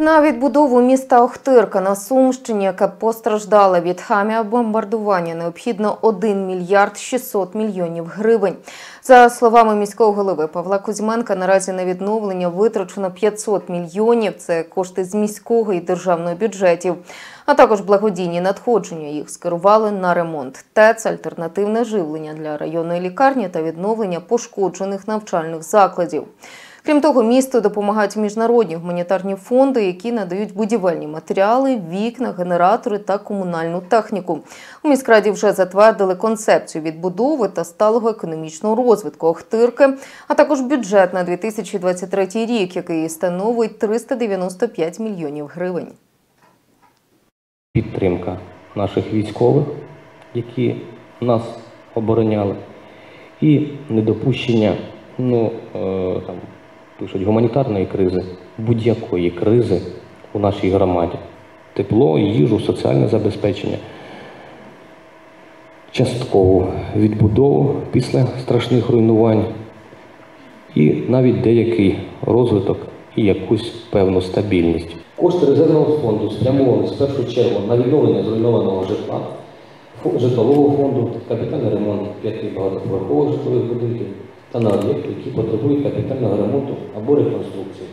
На відбудову міста Охтирка на Сумщині, яке постраждало від хаміабомбардування, необхідно 1 мільярд 600 мільйонів гривень. За словами міського голови Павла Кузьменка, наразі на відновлення витрачено 500 мільйонів. Це кошти з міського і державного бюджетів. А також благодійні надходження їх скерували на ремонт ТЕЦ, альтернативне живлення для районної лікарні та відновлення пошкоджених навчальних закладів. Крім того, місту допомагають міжнародні гуманітарні фонди, які надають будівельні матеріали, вікна, генератори та комунальну техніку. У міськраді вже затвердили концепцію відбудови та сталого економічного розвитку Охтирки, а також бюджет на 2023 рік, який становить 395 мільйонів гривень. підтримка наших військових, які нас обороняли, і недопущення, ну е, там пишуть гуманітарної кризи, будь-якої кризи у нашій громаді. Тепло, їжу, соціальне забезпечення, часткову відбудову після страшних руйнувань і навіть деякий розвиток і якусь певну стабільність. Кошти резервного фонду спрямовані в першу чергу на відновлення зруйнованого житла, житлового фонду, капітальний ремонт п'яти багатоповерхових житлових будинків та на об'єкти, які потребують капітального ремонту або реконструкції.